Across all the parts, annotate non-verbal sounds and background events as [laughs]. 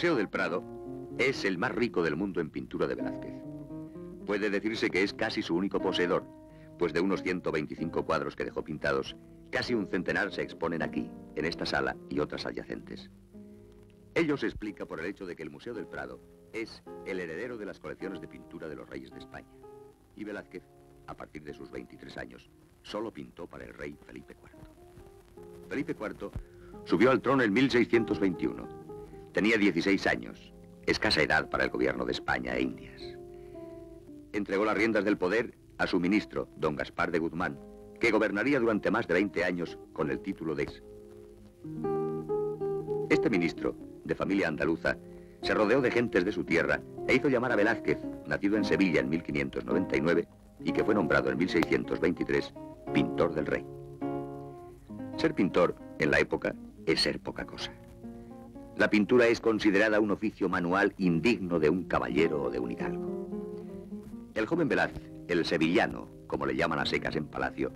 Museo del Prado es el más rico del mundo en pintura de Velázquez. Puede decirse que es casi su único poseedor, pues de unos 125 cuadros que dejó pintados, casi un centenar se exponen aquí, en esta sala y otras adyacentes. Ello se explica por el hecho de que el Museo del Prado es el heredero de las colecciones de pintura de los reyes de España. Y Velázquez, a partir de sus 23 años, solo pintó para el rey Felipe IV. Felipe IV subió al trono en 1621. Tenía 16 años, escasa edad para el gobierno de España e Indias. Entregó las riendas del poder a su ministro, don Gaspar de Guzmán, que gobernaría durante más de 20 años con el título de... Este ministro, de familia andaluza, se rodeó de gentes de su tierra e hizo llamar a Velázquez, nacido en Sevilla en 1599 y que fue nombrado en 1623 pintor del rey. Ser pintor, en la época, es ser poca cosa. La pintura es considerada un oficio manual indigno de un caballero o de un hidalgo. El joven Velázquez, el sevillano, como le llaman a secas en Palacio,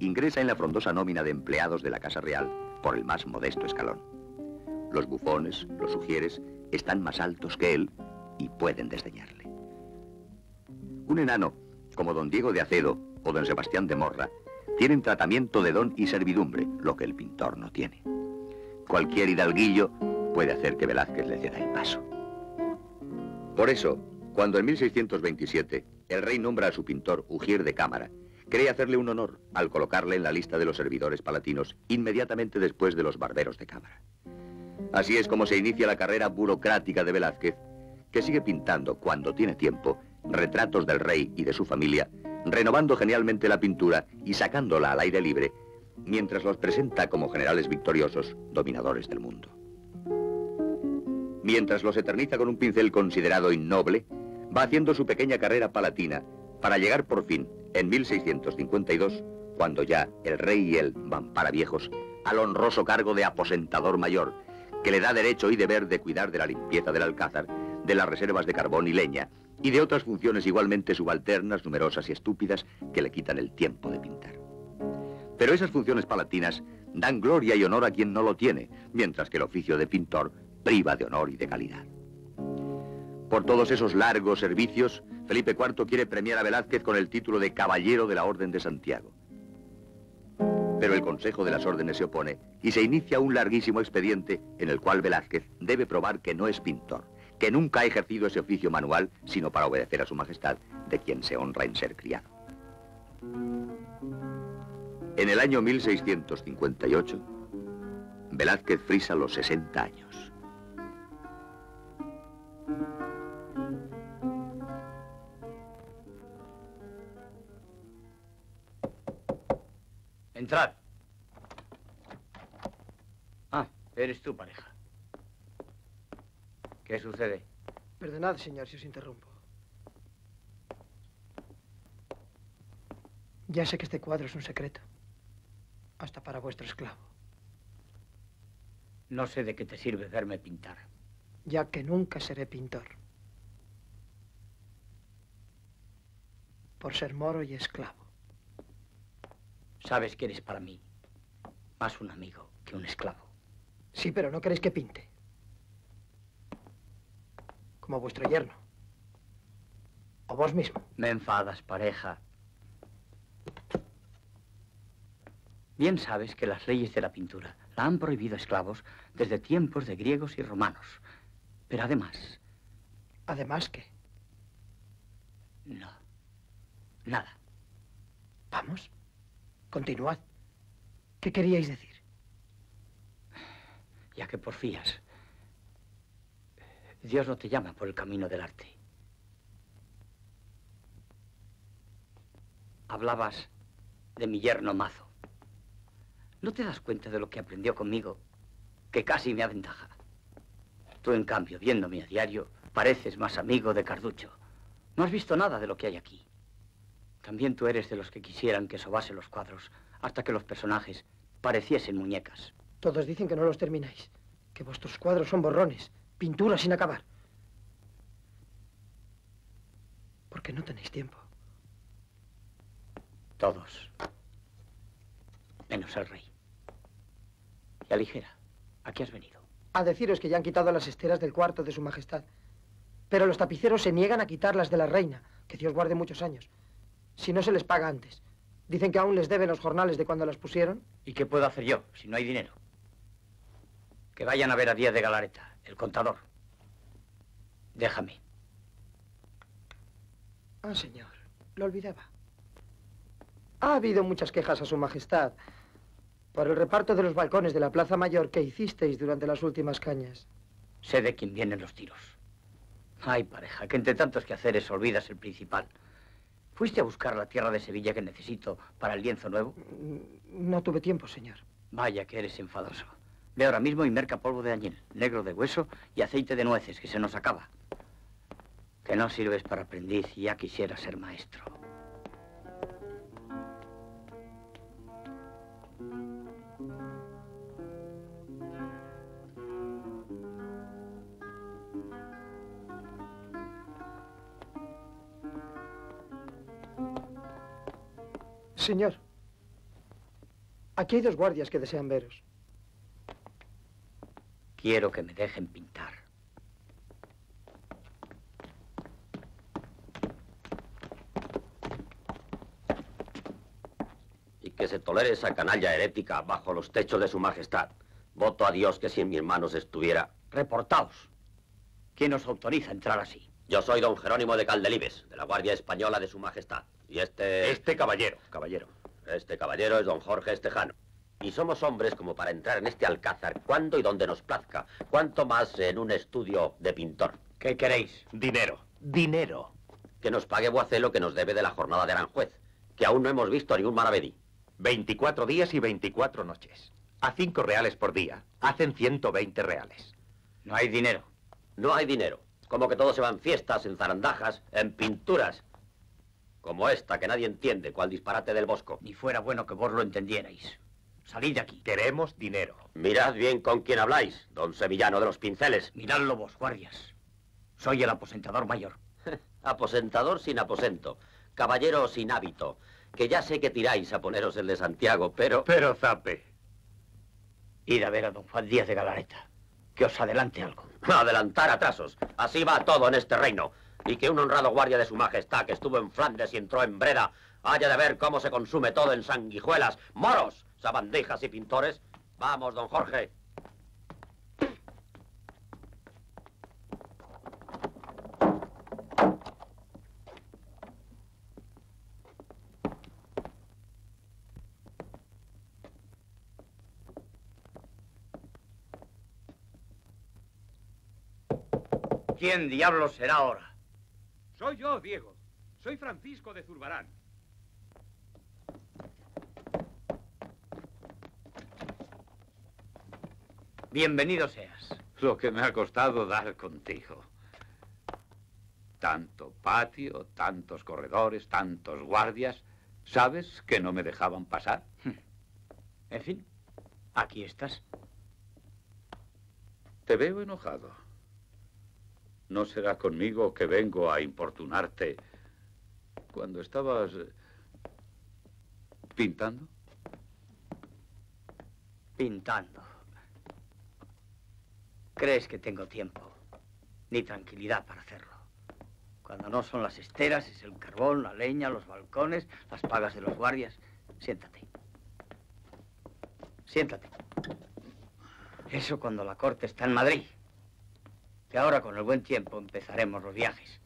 ingresa en la frondosa nómina de empleados de la Casa Real por el más modesto escalón. Los bufones, los sugieres, están más altos que él y pueden desdeñarle. Un enano, como don Diego de Acedo o don Sebastián de Morra, tienen tratamiento de don y servidumbre, lo que el pintor no tiene. Cualquier hidalguillo puede hacer que Velázquez le ceda el paso. Por eso, cuando en 1627 el rey nombra a su pintor Ujier de Cámara, cree hacerle un honor al colocarle en la lista de los servidores palatinos inmediatamente después de los barberos de Cámara. Así es como se inicia la carrera burocrática de Velázquez, que sigue pintando, cuando tiene tiempo, retratos del rey y de su familia, renovando genialmente la pintura y sacándola al aire libre, mientras los presenta como generales victoriosos, dominadores del mundo. Mientras los eterniza con un pincel considerado innoble, va haciendo su pequeña carrera palatina para llegar por fin, en 1652, cuando ya el rey y él van para viejos, al honroso cargo de aposentador mayor, que le da derecho y deber de cuidar de la limpieza del alcázar, de las reservas de carbón y leña, y de otras funciones igualmente subalternas, numerosas y estúpidas, que le quitan el tiempo de pintar. Pero esas funciones palatinas dan gloria y honor a quien no lo tiene, mientras que el oficio de pintor priva de honor y de calidad. Por todos esos largos servicios, Felipe IV quiere premiar a Velázquez con el título de Caballero de la Orden de Santiago. Pero el Consejo de las Órdenes se opone y se inicia un larguísimo expediente en el cual Velázquez debe probar que no es pintor, que nunca ha ejercido ese oficio manual sino para obedecer a su majestad, de quien se honra en ser criado. En el año 1658, Velázquez frisa los 60 años. Entrad. Ah, eres tú, pareja. ¿Qué sucede? Perdonad, señor, si os interrumpo. Ya sé que este cuadro es un secreto. Hasta para vuestro esclavo. No sé de qué te sirve verme pintar. Ya que nunca seré pintor. Por ser moro y esclavo. Sabes que eres para mí más un amigo que un esclavo. Sí, pero no queréis que pinte. Como vuestro yerno. O vos mismo. Me enfadas, pareja. Bien sabes que las leyes de la pintura la han prohibido a esclavos desde tiempos de griegos y romanos. Pero además... ¿Además qué? No. Nada. Vamos. Continuad. ¿Qué queríais decir? Ya que porfías. Dios no te llama por el camino del arte. Hablabas de mi yerno Mazo. ¿No te das cuenta de lo que aprendió conmigo? Que casi me aventaja. Tú, en cambio, viéndome a diario, pareces más amigo de Carducho. No has visto nada de lo que hay aquí. También tú eres de los que quisieran que sobase los cuadros hasta que los personajes pareciesen muñecas. Todos dicen que no los termináis, que vuestros cuadros son borrones, pinturas sin acabar. Porque no tenéis tiempo. Todos. Menos el rey. Y aligera. ¿A qué has venido? a deciros que ya han quitado las esteras del cuarto de su majestad. Pero los tapiceros se niegan a quitarlas de la reina, que Dios guarde muchos años. Si no se les paga antes. Dicen que aún les deben los jornales de cuando las pusieron. ¿Y qué puedo hacer yo, si no hay dinero? Que vayan a ver a Díaz de Galareta, el contador. Déjame. Ah, señor, lo olvidaba. Ha habido muchas quejas a su majestad por el reparto de los balcones de la Plaza Mayor que hicisteis durante las últimas cañas. Sé de quién vienen los tiros. Ay, pareja, que entre tantos quehaceres olvidas el principal. ¿Fuiste a buscar la tierra de Sevilla que necesito para el lienzo nuevo? Mm, no tuve tiempo, señor. Vaya que eres enfadoso. Ve ahora mismo y merca polvo de añil, negro de hueso y aceite de nueces, que se nos acaba. Que no sirves para aprendiz y ya quisiera ser maestro. Señor, aquí hay dos guardias que desean veros. Quiero que me dejen pintar. Y que se tolere esa canalla herética bajo los techos de su majestad. Voto a Dios que si en mis manos estuviera... Reportaos. ¿Quién os autoriza a entrar así? Yo soy don Jerónimo de Caldelibes, de la Guardia Española de su majestad. Y este... Este caballero, caballero. Este caballero es don Jorge Estejano. Y somos hombres como para entrar en este alcázar cuando y donde nos plazca. Cuanto más en un estudio de pintor. ¿Qué queréis? Dinero. Dinero. Que nos pague Boacelo que nos debe de la jornada de Aranjuez. Que aún no hemos visto ningún maravedí. 24 días y 24 noches. A 5 reales por día. Hacen 120 reales. No hay dinero. No hay dinero. Como que todo se va en fiestas, en zarandajas, en pinturas. Como esta, que nadie entiende, cual disparate del bosco. Ni fuera bueno que vos lo entendierais. Salid de aquí. Queremos dinero. Mirad bien con quién habláis, don Sevillano de los Pinceles. Miradlo vos, guardias. Soy el aposentador mayor. [laughs] Aposentador sin aposento. Caballero sin hábito. Que ya sé que tiráis a poneros el de Santiago, pero... Pero zape. Id a ver a don Juan Díaz de Galareta. Que os adelante algo. Adelantar atrasos. Así va todo en este reino. Y que un honrado guardia de su majestad que estuvo en Flandes y entró en Breda haya de ver cómo se consume todo en sanguijuelas, moros, sabandijas y pintores. Vamos, don Jorge. ¿Quién diablos será ahora? Soy yo, Diego. Soy Francisco de Zurbarán. Bienvenido seas. Lo que me ha costado dar contigo. Tanto patio, tantos corredores, tantos guardias. ¿Sabes que no me dejaban pasar? En fin, aquí estás. Te veo enojado. No será conmigo que vengo a importunarte cuando estabas eh, pintando. Pintando. ¿Crees que tengo tiempo? Ni tranquilidad para hacerlo. Cuando no son las esteras, es el carbón, la leña, los balcones, las pagas de los guardias. Siéntate. Siéntate. Eso cuando la corte está en Madrid. Que ahora con el buen tiempo empezaremos los viajes.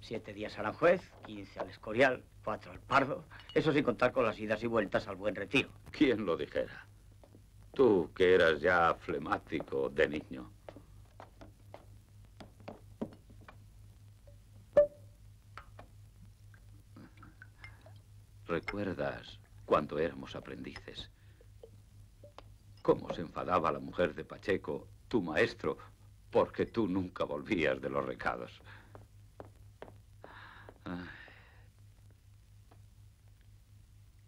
Siete días a Aranjuez, quince al Escorial, cuatro al Pardo. Eso sin contar con las idas y vueltas al Buen Retiro. ¿Quién lo dijera? Tú, que eras ya flemático de niño. ¿Recuerdas cuando éramos aprendices? ¿Cómo se enfadaba la mujer de Pacheco, tu maestro, porque tú nunca volvías de los recados?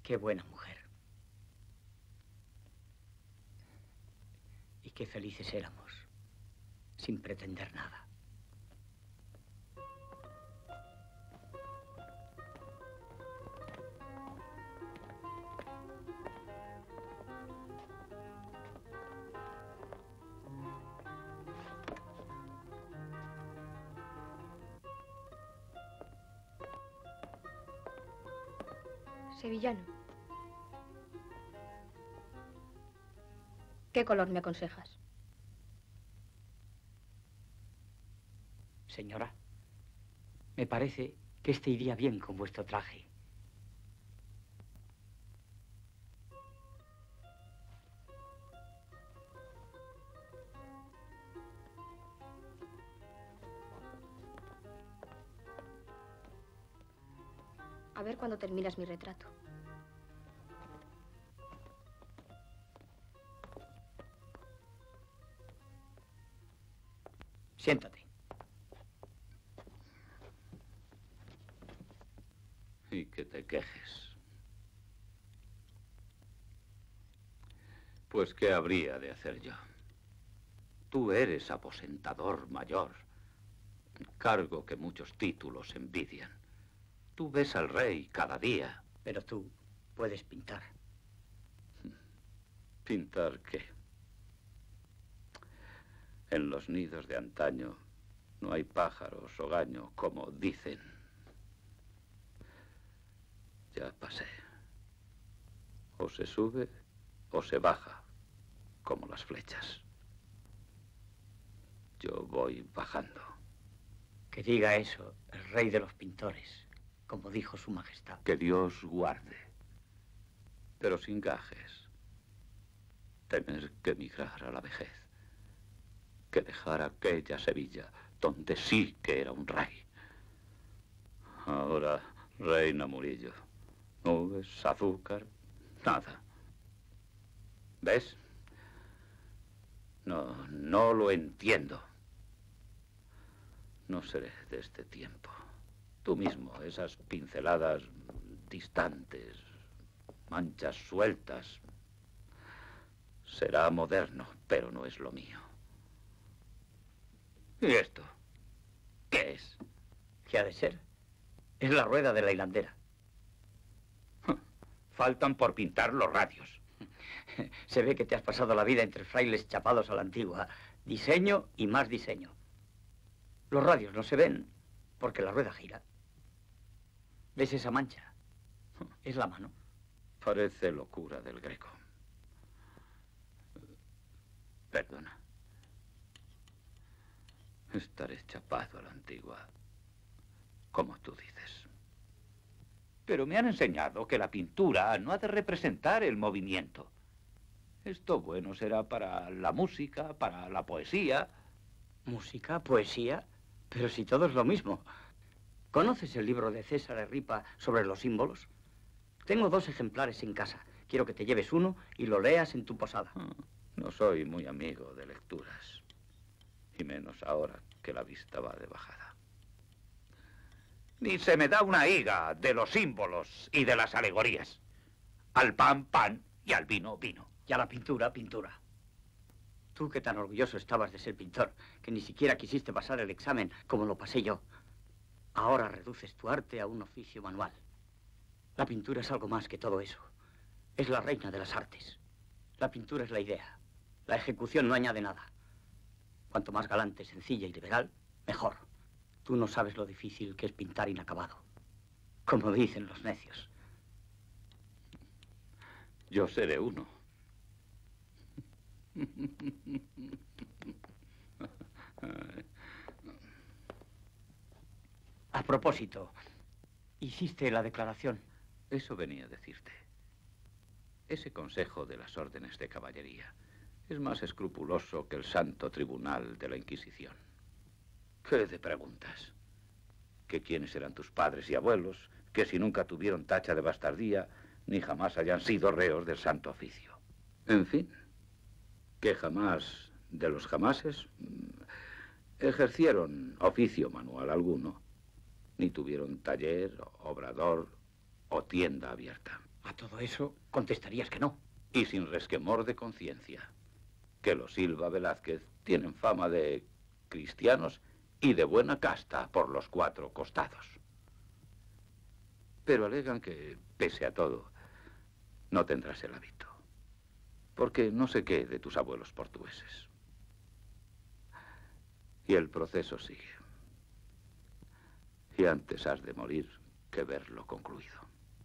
Qué buena mujer. Y qué felices éramos, sin pretender nada. Sevillano. ¿Qué color me aconsejas? Señora, me parece que este iría bien con vuestro traje. A ver cuándo terminas mi retrato. Pues, ¿qué habría de hacer yo? Tú eres aposentador mayor, cargo que muchos títulos envidian. Tú ves al rey cada día. Pero tú puedes pintar. [laughs] ¿Pintar qué? En los nidos de antaño no hay pájaros o gaño, como dicen. Ya pasé. O se sube o se baja, como las flechas. Yo voy bajando. Que diga eso el rey de los pintores, como dijo su majestad. Que Dios guarde. Pero sin gajes. Tener que emigrar a la vejez. Que dejar aquella Sevilla donde sí que era un rey. Ahora, reina Murillo. Nubes, azúcar, nada. ¿Ves? No, no lo entiendo. No seré de este tiempo. Tú mismo, esas pinceladas distantes, manchas sueltas. Será moderno, pero no es lo mío. ¿Y esto? ¿Qué es? ¿Qué ha de ser? Es la rueda de la hilandera. Faltan por pintar los radios. [laughs] Se ve que te has pasado la vida entre frailes chapados a la antigua. Diseño y más diseño. Los radios no se ven porque la rueda gira. ¿Ves esa mancha? [laughs] Es la mano. Parece locura del greco. Perdona. Estaré chapado a la antigua, como tú dices. Pero me han enseñado que la pintura no ha de representar el movimiento. Esto bueno será para la música, para la poesía. ¿Música? ¿Poesía? Pero si todo es lo mismo. ¿Conoces el libro de César Ripa sobre los símbolos? Tengo dos ejemplares en casa. Quiero que te lleves uno y lo leas en tu posada. Ah, no soy muy amigo de lecturas. Y menos ahora que la vista va de bajada. Ni se me da una higa de los símbolos y de las alegorías. Al pan, pan y al vino, vino. Y a la pintura, pintura. Tú que tan orgulloso estabas de ser pintor, que ni siquiera quisiste pasar el examen como lo pasé yo. Ahora reduces tu arte a un oficio manual. La pintura es algo más que todo eso. Es la reina de las artes. La pintura es la idea. La ejecución no añade nada. Cuanto más galante, sencilla y liberal, mejor. Tú no sabes lo difícil que es pintar inacabado. Como dicen los necios. Yo seré uno. A propósito, hiciste la declaración. Eso venía a decirte. Ese consejo de las órdenes de caballería es más escrupuloso que el santo tribunal de la Inquisición. ¿Qué de preguntas? ¿Que quiénes eran tus padres y abuelos? Que si nunca tuvieron tacha de bastardía, ni jamás hayan sido reos del santo oficio. En fin, que jamás de los jamases mm, ejercieron oficio manual alguno, ni tuvieron taller, obrador o tienda abierta. A todo eso contestarías que no. Y sin resquemor de conciencia, que los Silva Velázquez tienen fama de cristianos y de buena casta por los cuatro costados. Pero alegan que, pese a todo, no tendrás el hábito. Porque no sé qué de tus abuelos portugueses. Y el proceso sigue. Y antes has de morir que verlo concluido.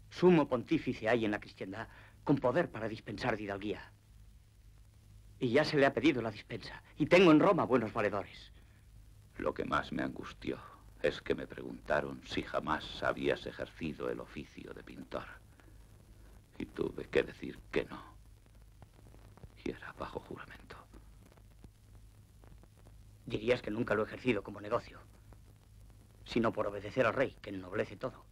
Sumo pontífice hay en la cristiandad con poder para dispensar hidalguía. Y ya se le ha pedido la dispensa. Y tengo en Roma buenos valedores. Lo que más me angustió es que me preguntaron si jamás habías ejercido el oficio de pintor. Y tuve que decir que no. Y era bajo juramento. Dirías que nunca lo he ejercido como negocio, sino por obedecer al rey, que ennoblece todo.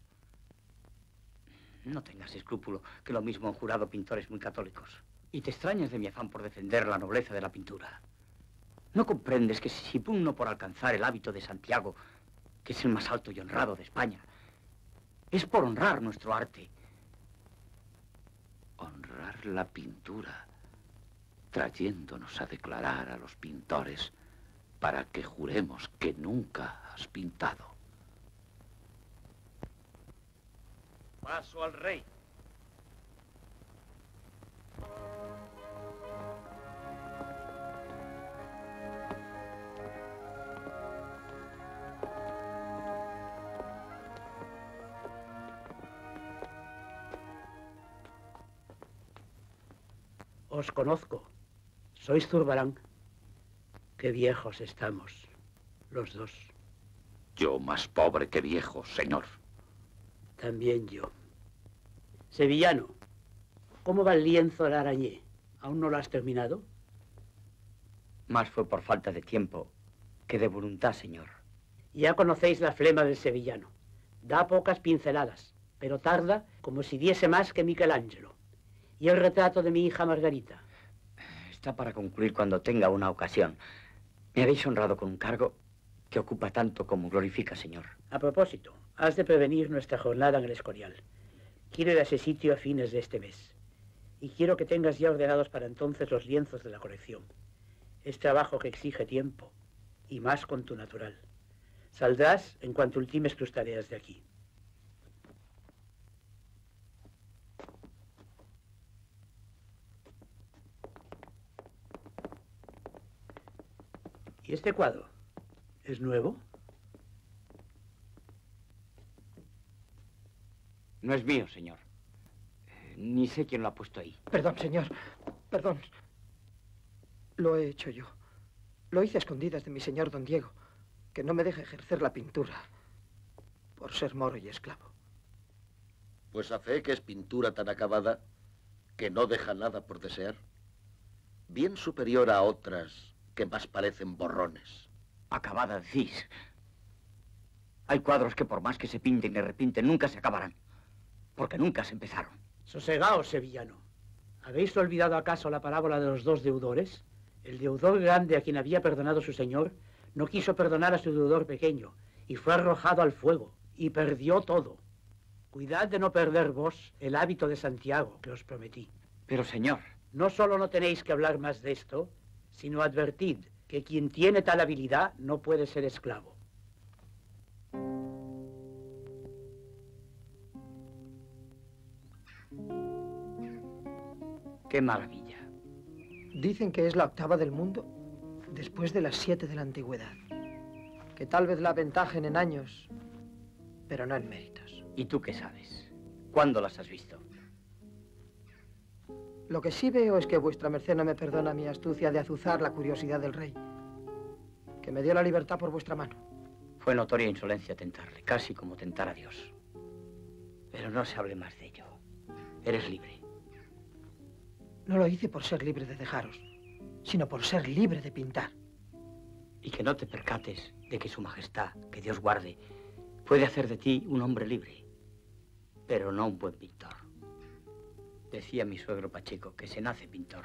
No tengas escrúpulo, que lo mismo han jurado pintores muy católicos. Y te extrañas de mi afán por defender la nobleza de la pintura. ¿No comprendes que si pugno por alcanzar el hábito de Santiago, que es el más alto y honrado de España, es por honrar nuestro arte? Honrar la pintura, trayéndonos a declarar a los pintores para que juremos que nunca has pintado. Paso al rey. Os conozco. Sois Zurbarán. Qué viejos estamos, los dos. Yo más pobre que viejo, señor. También yo. Sevillano, ¿cómo va el lienzo de arañé? ¿Aún no lo has terminado? Más fue por falta de tiempo que de voluntad, señor. Ya conocéis la flema del sevillano. Da pocas pinceladas, pero tarda como si diese más que Michelangelo. ¿Y el retrato de mi hija Margarita? Para concluir cuando tenga una ocasión. Me habéis honrado con un cargo que ocupa tanto como glorifica, señor. A propósito, has de prevenir nuestra jornada en el Escorial. Quiero ir a ese sitio a fines de este mes. Y quiero que tengas ya ordenados para entonces los lienzos de la colección. Es trabajo que exige tiempo, y más con tu natural. Saldrás en cuanto ultimes tus tareas de aquí. ¿Y este cuadro? ¿Es nuevo? No es mío, señor. Eh, ni sé quién lo ha puesto ahí. Perdón, señor. Perdón. Lo he hecho yo. Lo hice a escondidas de mi señor don Diego, que no me deja ejercer la pintura por ser moro y esclavo. Pues a fe que es pintura tan acabada que no deja nada por desear. Bien superior a otras que más parecen borrones. Acabada, decís. Hay cuadros que por más que se pinten y repinten nunca se acabarán. Porque nunca se empezaron. Sosegaos, sevillano. ¿Habéis olvidado acaso la parábola de los dos deudores? El deudor grande a quien había perdonado su señor no quiso perdonar a su deudor pequeño y fue arrojado al fuego y perdió todo. Cuidad de no perder vos el hábito de Santiago que os prometí. Pero, señor. No solo no tenéis que hablar más de esto, sino advertid que quien tiene tal habilidad no puede ser esclavo. ¡Qué maravilla! Dicen que es la octava del mundo después de las siete de la antigüedad. Que tal vez la aventajen en años, pero no en méritos. ¿Y tú qué sabes? ¿Cuándo las has visto? Lo que sí veo es que vuestra merced no me perdona mi astucia de azuzar la curiosidad del rey, que me dio la libertad por vuestra mano. Fue notoria insolencia tentarle, casi como tentar a Dios. Pero no se hable más de ello. Eres libre. No lo hice por ser libre de dejaros, sino por ser libre de pintar. Y que no te percates de que su majestad, que Dios guarde, puede hacer de ti un hombre libre, pero no un buen pintor. Decía mi suegro Pacheco que se nace pintor.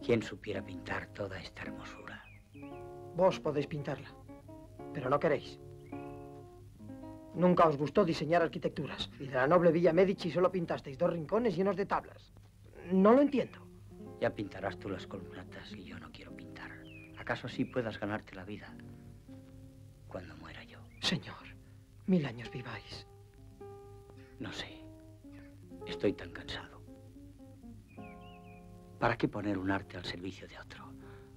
¿Quién supiera pintar toda esta hermosura? Vos podéis pintarla, pero no queréis. Nunca os gustó diseñar arquitecturas. Y de la noble Villa Medici solo pintasteis dos rincones llenos de tablas. No lo entiendo. Ya pintarás tú las columnatas y yo no quiero pintar. ¿Acaso así puedas ganarte la vida cuando muera yo? Señor, mil años viváis. No sé. Estoy tan cansado. ¿Para qué poner un arte al servicio de otro?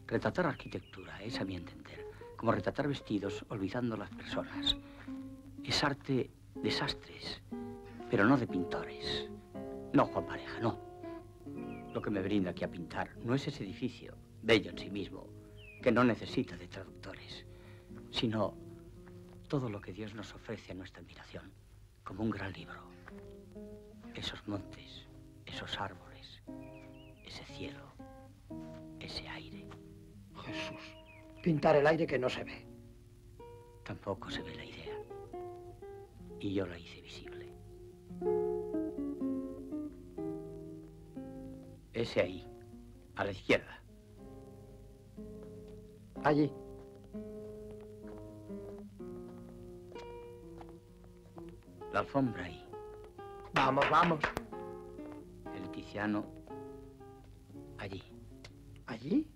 Retratar arquitectura es, a mi entender, como retratar vestidos olvidando las personas. Es arte desastres, pero no de pintores. No, Juan Pareja, no. Lo que me brinda aquí a pintar no es ese edificio, bello en sí mismo, que no necesita de traductores, sino todo lo que Dios nos ofrece a nuestra admiración, como un gran libro. Esos montes, esos árboles, ese cielo, ese aire. Jesús, pintar el aire que no se ve. Tampoco se ve la idea. Y yo la hice visible. Ese ahí, a la izquierda. Allí. La alfombra ahí. Vamos, vamos. El Tiziano allí. ¿Allí?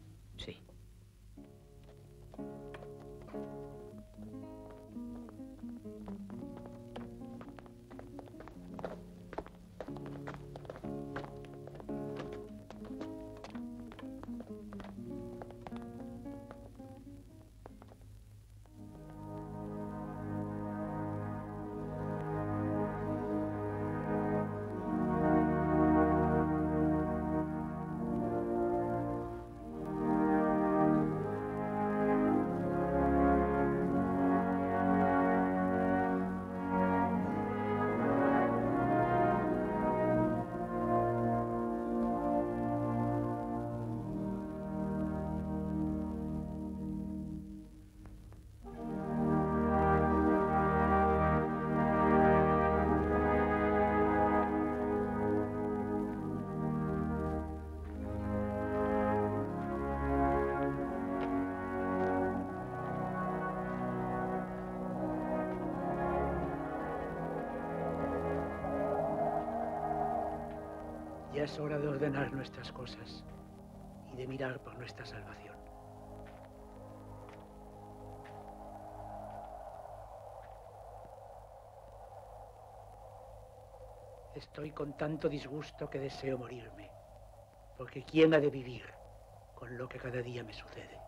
Ya es hora de ordenar nuestras cosas y de mirar por nuestra salvación. Estoy con tanto disgusto que deseo morirme, porque ¿quién ha de vivir con lo que cada día me sucede?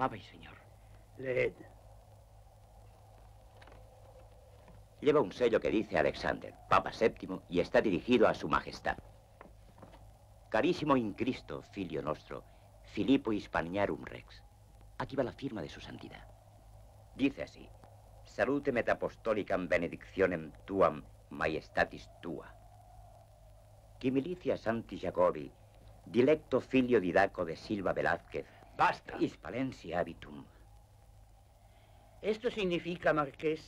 Llamabais, señor. Leed. Lleva un sello que dice Alexander, Papa VII, y está dirigido a su majestad. Carísimo in Cristo, filio nostro, Filippo Hispaniarum Rex. Aquí va la firma de su santidad. Dice así, Salute metapostolicam benedictionem tuam majestatis tua. Qui milicia Santi Jacobi, dilecto filio didaco de Silva Velázquez, Basta. Habitum. Esto significa, Marqués,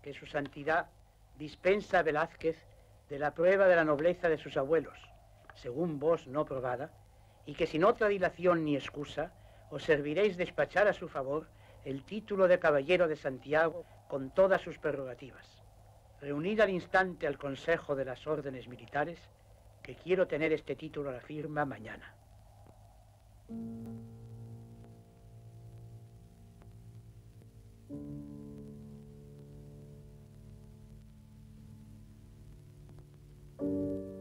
que su santidad dispensa a Velázquez de la prueba de la nobleza de sus abuelos, según vos no probada, y que sin otra dilación ni excusa os serviréis despachar a su favor el título de caballero de Santiago con todas sus prerrogativas. Reunid al instante al Consejo de las Órdenes Militares, que quiero tener este título a la firma mañana. Música